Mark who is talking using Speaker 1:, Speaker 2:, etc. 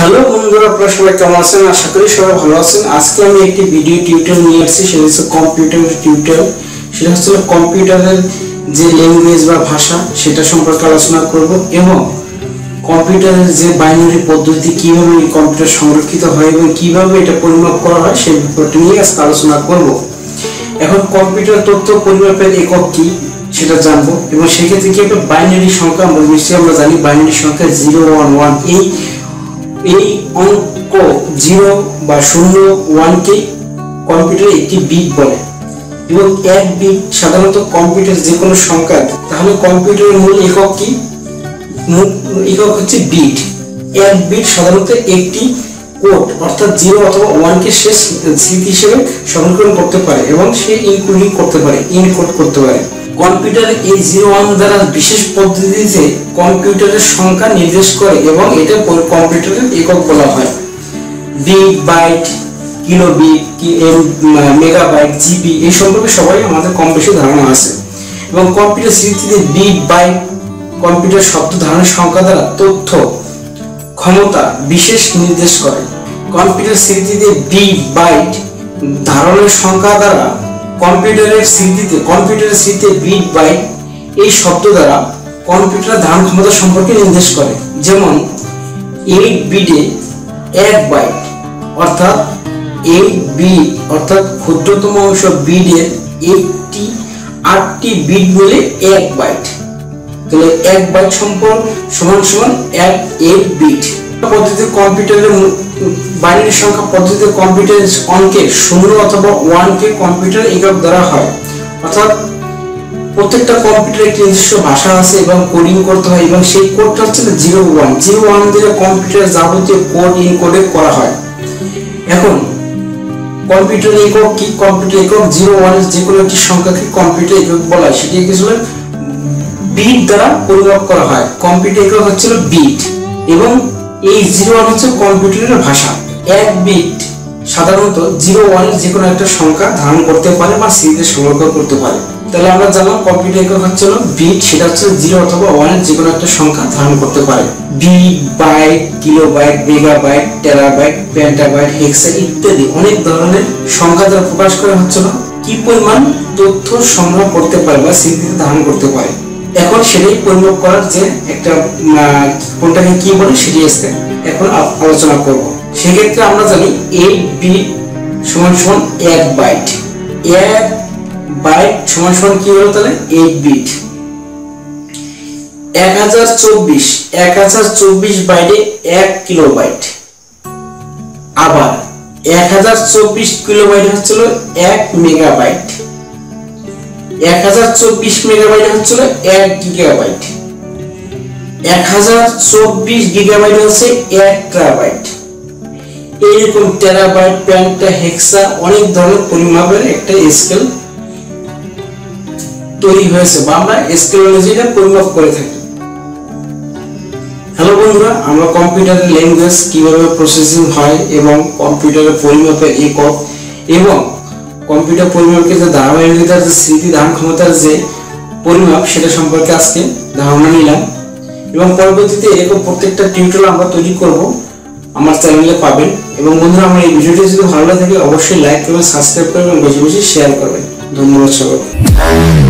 Speaker 1: Hello বন্ধুরা, আপনারা সবাই কেমন আছেন? আশা করি সবাই ভালো আছেন। আজকে আমি একটি ভিডিও টিউটোরিয়াল নিয়ে আসছি, সেটা হচ্ছে কম্পিউটারের টিউটোরিয়াল সেটা হচ্ছে কম্পিউটারের যে ল্যাঙ্গুয়েজ বা ভাষা, সেটা সম্পর্কে আলোচনা করব এবং কম্পিউটারের যে বাইনারি পদ্ধতি, কীভাবে কম্পিউটার সংরক্ষিত হয় এবং কীভাবে এটা পরিমাপ করা হয়, সেই ব্যাপারটা নিয়ে আজকে আলোচনা করব। এখন কম্পিউটার তথ্য পরিমাপের একক কি, সেটা জানব। এবং সেক্ষেত্রে কি একটা বাইনারি সংখ্যা, আমরা নিশ্চয়ই আমরা জানি বাইনারি সংখ্যা জিরো ওয়ান ওয়ান এই এই অঙ্ক জিরো বা শূন্য ওয়ানকে কম্পিউটারে একটি বিট বলে। এবং এক বিট সাধারণত কম্পিউটার যে কোনো সংখ্যা, তাহলে কম্পিউটারের মূল একক কি? একক হচ্ছে বিট এক বিট সাধারণত একটি কোড অর্থাৎ জিরো অথবা ওয়ানকে শেষ স্মৃতি হিসেবে সংরক্ষণ করতে পারে এবং সে ইনক্লুডিং করতে পারে ইনকোড করতে পারে। কম্পিউটারে এই জিরো ওয়ান দ্বারা বিশেষ পদ্ধতিতে কম্পিউটারের সংখ্যা নির্দেশ করে এবং এটা কম্পিউটারের একক বলা হয়। Bit byte kilobit megabyte, GB, এই সম্পর্কে সবাই আমাদের কম বেশি ধারণা আছে। এবং কম্পিউটার স্মৃতিতে বিট বাইট কম্পিউটার শব্দ ধারণের সংখ্যা দ্বারা তথ্য, ক্ষমতা বিশেষ নির্দেশ করে। কম্পিউটার স্মৃতিতে বিট বাইট ধারণের সংখ্যা দ্বারা কম্পিউটারের স্মৃতিতে কম্পিউটারের স্মৃতিতে বিট বাইট এই শব্দ দ্বারা কম্পিউটার ধারণ ক্ষমতা সম্পর্কে নির্দেশ করে। যেমন এইট বিটে এক বাইট অর্থাৎ এইট বিট অর্থাৎ ক্ষুদ্রতম অংশ বিটের একটি আটটি বিট বলে এক বাইট তাহলে এক বাইট সম্পর্ক সমান সমান এক এইট বিট পদ্ধতিতে কম্পিউটারের বাইনারি সংখ্যা পদ্ধতিতে কম্পিউটার অঙ্কে শূন্য অথবা ওয়ানকে কম্পিউটার একক দ্বারা হয়। অর্থাৎ প্রত্যেকটা কম্পিউটার একটি নিজস্ব ভাষা আছে এবং কোডিং করতে হয় এবং সেই কোডটা হচ্ছে জিরো ওয়ান জিরো ওয়ান দিলে কম্পিউটার যাবতীয় কোড ইনকোডে করা হয়। এখন কম্পিউটার একক কি কম্পিউটার একক? জিরো ওয়ানের যে কোনো একটি সংখ্যাকে কম্পিউটার একক বলা হয়। সেটি কি আসলে বিট দ্বারা পরিমাপ করা হয়। কম্পিউটার একক হচ্ছিল বিট এবং এই জিরো ওয়ান হচ্ছে কম্পিউটারের ভাষা। এক বিট সাধারণত জিরো ওয়ানের যে কোনো একটা সংখ্যা ধারণ করতে পারে বা স্মৃতিতে সংরক্ষণ করতে পারে। তাহলে আমরা জানলাম কম্পিউটার একক হচ্ছে বিট সেটা হচ্ছে জিরো অথবা ওয়ানের যে কোনো একটা সংখ্যা ধারণ করতে পারে। Bit byte kilobyte megabyte terabyte petabyte hexa ইত্যাদি অনেক ধরনের সংখ্যা দ্বারা প্রকাশ করা হচ্ছিল কি পরিমাণ তথ্য সংগ্রহ করতে পারে বা স্মৃতিতে ধারণ করতে পারে। এখন সেটাই পরিমাপ করার যে একটা কোনটাকে কি বলে সেটি আজকে এখন আলোচনা করব। সেক্ষেত্রে আমরা জানি এইট বিট সমান সমান এক বাইট এক বাইট সমান সমান কি হলো তাহলে? এইট বিট এক হাজার চব্বিশ, এক হাজার চব্বিশ বাইটে এক কিলো বাইট আবার, এক হাজার চব্বিশ কিলো বাইট হচ্ছিল এক মেগাবাইট এক হাজার চব্বিশ মেগাবাইট হচ্ছিল এক গিগাবাইট এক হাজার চব্বিশ গিগাবাইট হচ্ছে এক টেরাবাইট এইরকম টেরাবাইট প্যান্টা হেক্সা অনেক ধরনের পরিমাপের একটা স্কেল তৈরি হয়েছে বা আমরা স্কেল অনুযায়ী পরিমাপ করে থাকি। হ্যালো বন্ধুরা, আমরা কম্পিউটারের ল্যাঙ্গুয়েজ কীভাবে প্রসেসিং হয় এবং কম্পিউটারের পরিমাপের একক এবং কম্পিউটার পরিমাপকে যে ধারাবাহিকতার যে স্মৃতি, ধারণ ক্ষমতার যে পরিমাপ, সেটা সম্পর্কে আজকে ধারণা নিলাম। এবং পরবর্তীতে এরকম প্রত্যেকটা টিউটোরিয়াল আমরা তৈরি করব। আমার চ্যানেলে পাবেন। এবং বন্ধুরা, আমার এই ভিডিওটি যদি ভালো লাগে, অবশ্যই লাইক করবেন সাবস্ক্রাইব করবেন বেশি বেশি শেয়ার করবেন। ধন্যবাদ সবাই